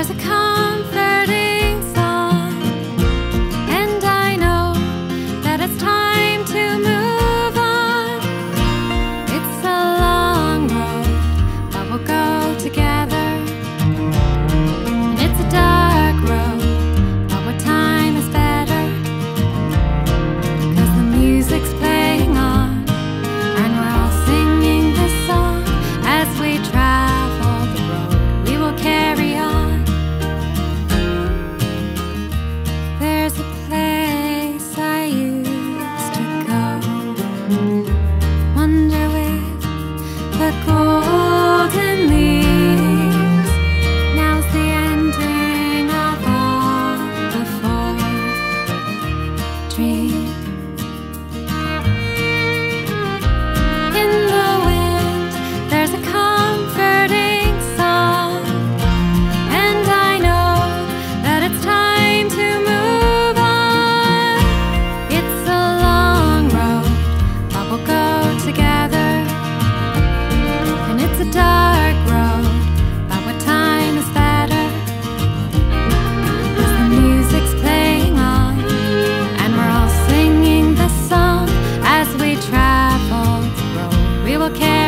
There's a dream on.